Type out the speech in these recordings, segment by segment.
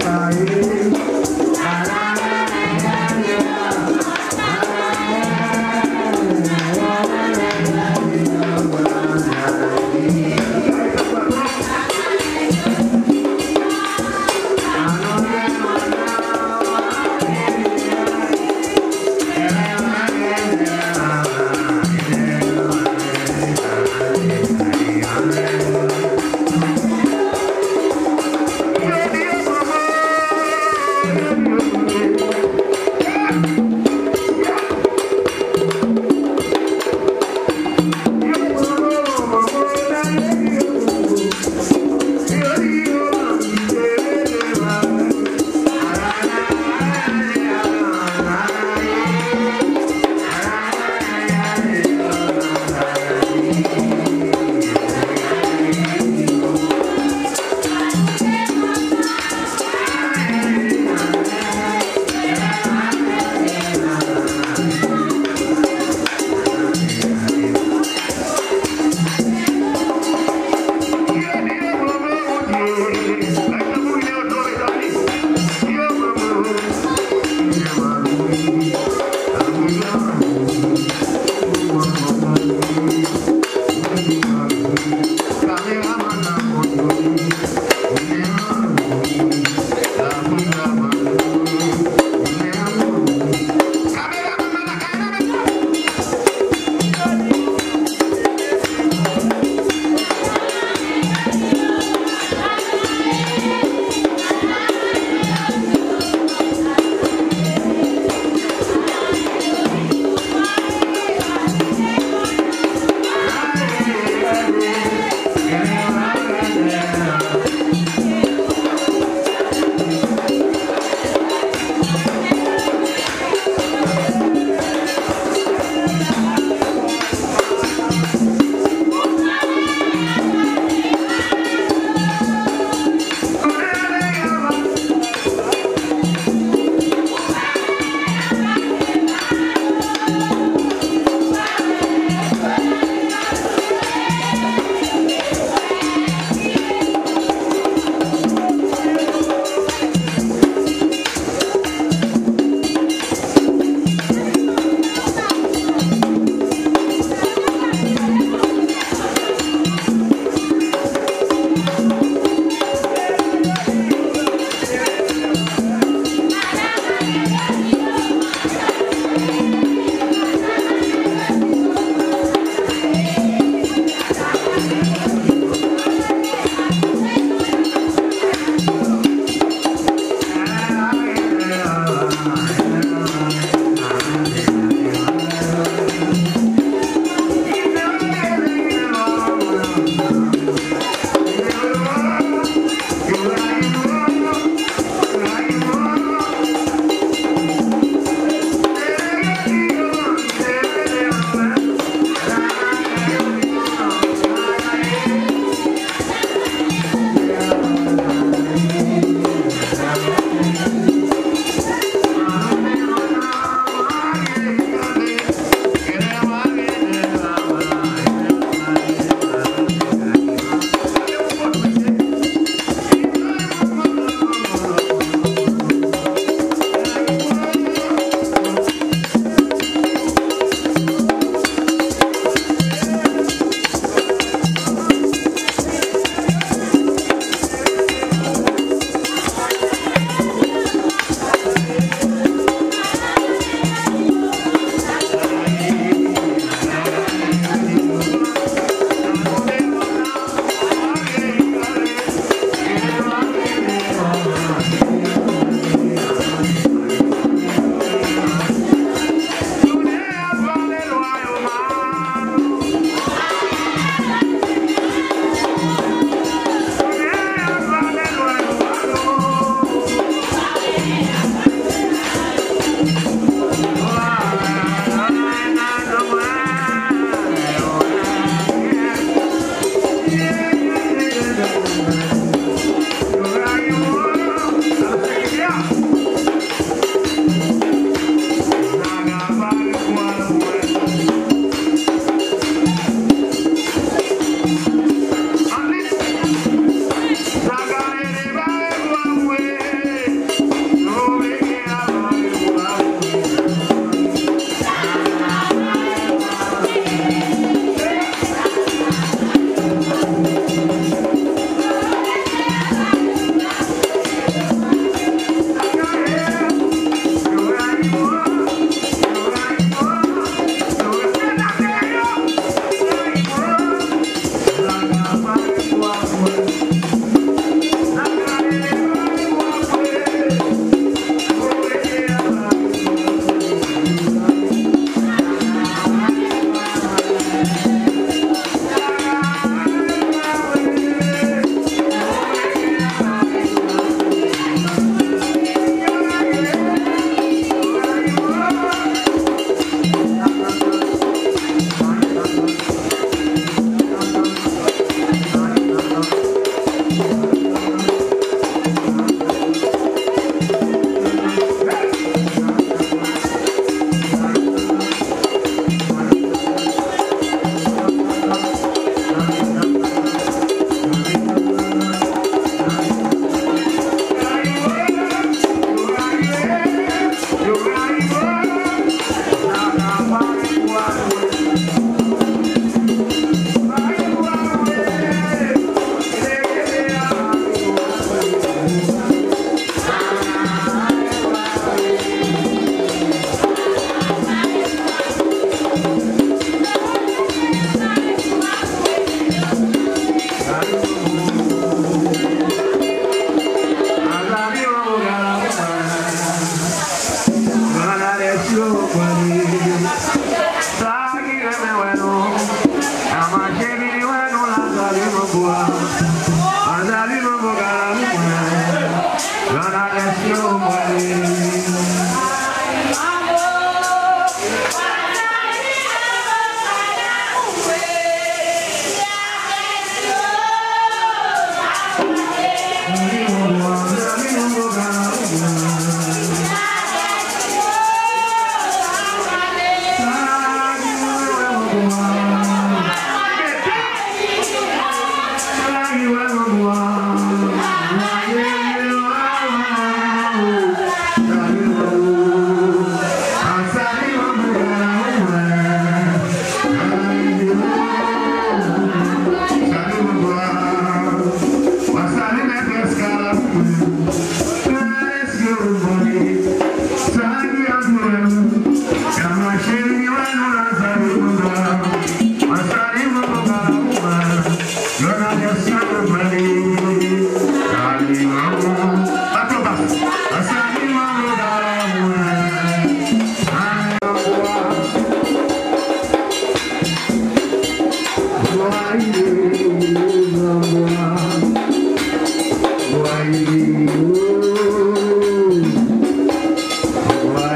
Thank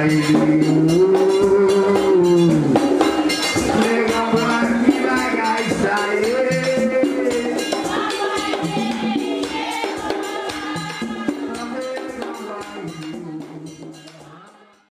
Música